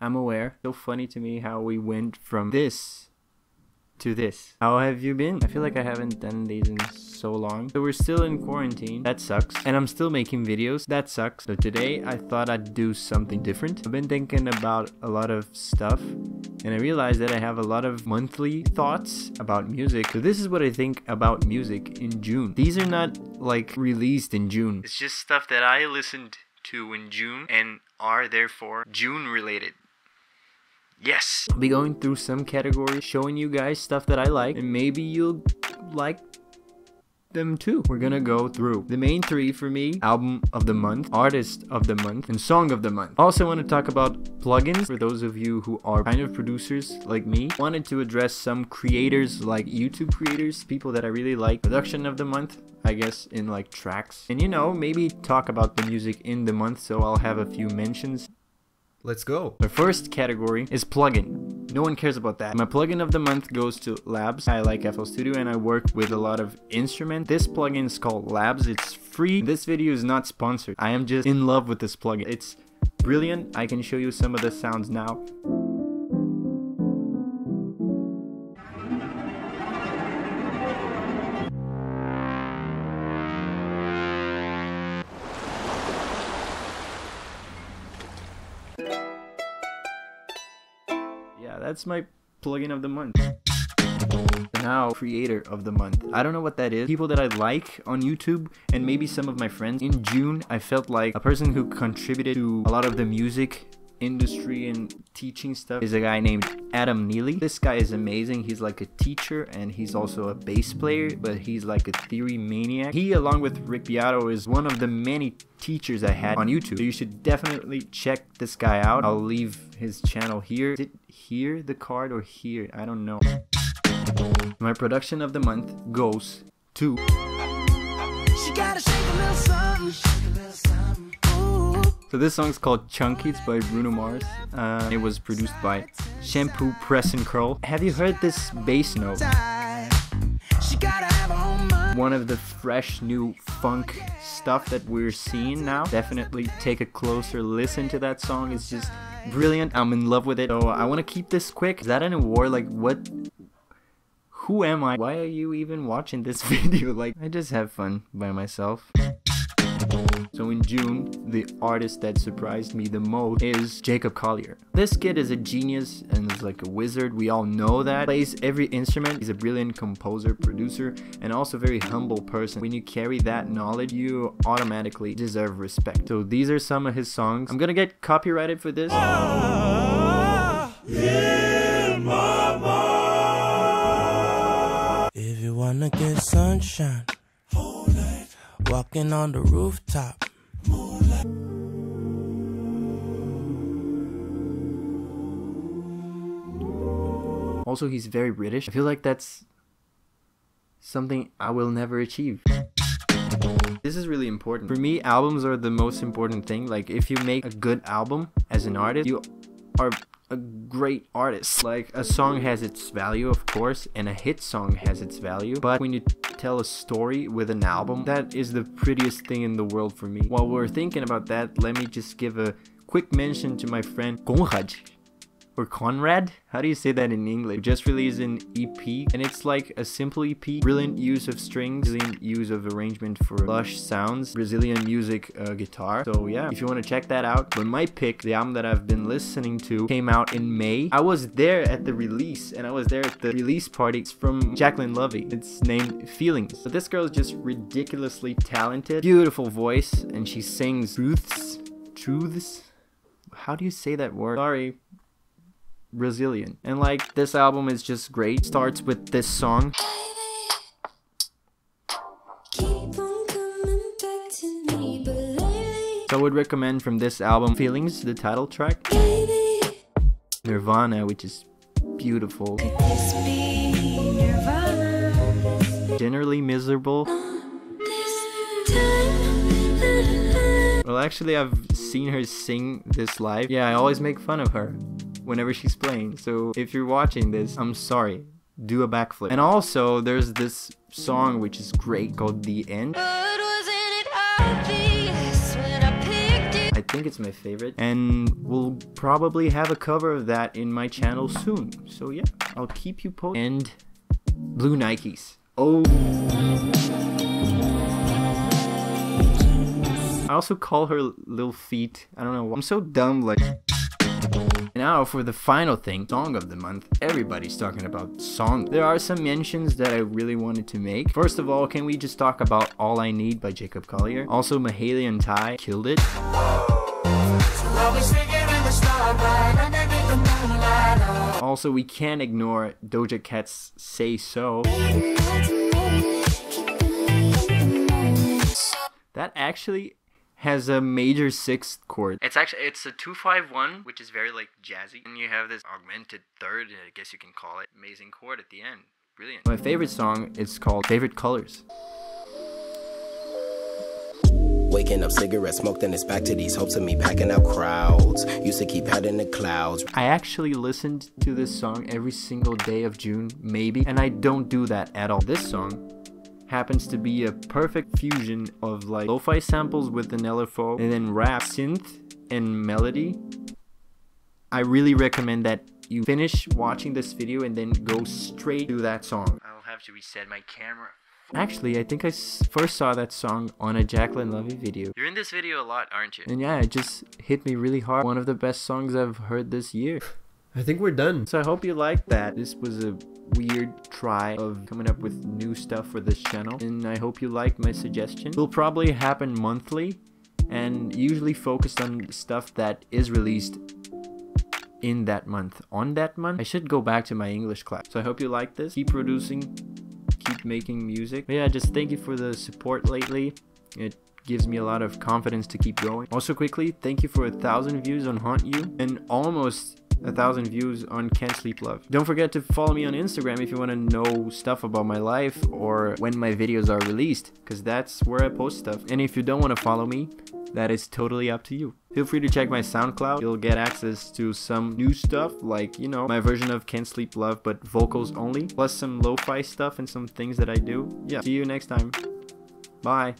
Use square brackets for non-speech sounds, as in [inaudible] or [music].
I'm aware. So funny to me how we went from this to this. How have you been? I feel like I haven't done these in so long. So we're still in quarantine. That sucks. And I'm still making videos. That sucks. So today I thought I'd do something different. I've been thinking about a lot of stuff and I realized that I have a lot of monthly thoughts about music. So this is what I think about music in June. These are not like released in June. It's just stuff that I listened to in June and are therefore June related. Yes! I'll be going through some categories, showing you guys stuff that I like, and maybe you'll like them too. We're gonna go through the main three for me album of the month, artist of the month, and song of the month. Also, want to talk about plugins for those of you who are kind of producers like me. Wanted to address some creators like YouTube creators, people that I really like. Production of the month, I guess, in like tracks. And you know, maybe talk about the music in the month, so I'll have a few mentions. Let's go. The first category is plugin. No one cares about that. My plugin of the month goes to Labs. I like FL Studio and I work with a lot of instruments. This plugin is called Labs. It's free. This video is not sponsored. I am just in love with this plugin. It's brilliant. I can show you some of the sounds now. That's my plugin of the month. Now, creator of the month. I don't know what that is. People that I like on YouTube and maybe some of my friends. In June, I felt like a person who contributed to a lot of the music industry and teaching stuff is a guy named Adam Neely. This guy is amazing. He's like a teacher and he's also a bass player, but he's like a theory maniac. He, along with Rick Beato, is one of the many teachers I had on YouTube. So you should definitely check this guy out. I'll leave his channel here. Is it here, the card, or here? I don't know. My production of the month goes to So this song's called Chunky. It's by Bruno Mars. Uh, it was produced by Shampoo Press and Curl. Have you heard this bass note? One of the fresh new funk stuff that we're seeing now. Definitely take a closer listen to that song. It's just brilliant. I'm in love with it. So I want to keep this quick. Is that an award? Like what? Who am I? Why are you even watching this [laughs] video? Like I just have fun by myself. So in June, the artist that surprised me the most is Jacob Collier. This kid is a genius and is like a wizard. We all know that. Plays every instrument. He's a brilliant composer, producer, and also very humble person. When you carry that knowledge, you automatically deserve respect. So these are some of his songs. I'm gonna get copyrighted for this. If you wanna get sunshine, walking on the rooftop. Also, he's very British. I feel like that's something I will never achieve. This is really important. For me, albums are the most important thing. Like, if you make a good album as an artist, you are a great artist. Like, a song has its value, of course, and a hit song has its value. But when you tell a story with an album, that is the prettiest thing in the world for me. While we're thinking about that, let me just give a quick mention to my friend Konrad or Conrad. How do you say that in English? We just released an EP and it's like a simple EP. Brilliant use of strings, brilliant use of arrangement for lush sounds, Brazilian music uh, guitar. So yeah, if you want to check that out. But my pick, the album that I've been listening to, came out in May. I was there at the release and I was there at the release party. It's from Jaclyn Lovey. It's named Feelings. But this girl is just ridiculously talented, beautiful voice, and she sings truths. Truths? How do you say that word? Sorry, Brazilian. And like this album is just great. Starts with this song. So I would recommend from this album Feelings, the title track. Nirvana, which is beautiful. Generally miserable. Well, actually, I've seen her sing this live. Yeah, I always make fun of her whenever she's playing. So if you're watching this, I'm sorry. Do a backflip. And also, there's this song which is great called The End. I think it's my favorite. And we'll probably have a cover of that in my channel soon. So yeah, I'll keep you posted. And blue Nikes. Oh. I also call her little feet. I don't know. I'm so dumb. Like. Now for the final thing, song of the month. Everybody's talking about song. There are some mentions that I really wanted to make. First of all, can we just talk about All I Need by Jacob Collier? Also, Mahalia and Ty killed it. Also, we can't ignore Doja Cat's Say So. That actually has a major sixth chord. It's actually it's a two five one, which is very like jazzy, and you have this augmented third, I guess you can call it, amazing chord at the end. Brilliant. My favorite song is called Favorite Colors. Waking up, cigarette smoke, then it's back to these hopes of me packing out crowds. Used to keep head in the clouds. I actually listened to this song every single day of June, maybe, and I don't do that at all. This song happens to be a perfect fusion of like lo-fi samples with an LFO and then rap, synth, and melody. I really recommend that you finish watching this video and then go straight to that song. I'll have to reset my camera. Actually, I think I first saw that song on a Jaclyn Lovey video. You're in this video a lot, aren't you? And yeah, it just hit me really hard. One of the best songs I've heard this year. I think we're done. So I hope you liked that. This was a weird try of coming up with new stuff for this channel. And I hope you liked my suggestion. It will probably happen monthly and usually focused on stuff that is released in that month. On that month, I should go back to my English class. So I hope you like this. Keep producing, keep making music. But yeah, just thank you for the support lately. It gives me a lot of confidence to keep going. Also quickly, thank you for a thousand views on Haunt You and almost a thousand views on Can't Sleep Love. Don't forget to follow me on Instagram if you want to know stuff about my life or when my videos are released, because that's where I post stuff. And if you don't want to follow me, that is totally up to you. Feel free to check my SoundCloud. You'll get access to some new stuff, like, you know, my version of Can't Sleep Love, but vocals only, plus some lo fi stuff and some things that I do. Yeah, see you next time. Bye.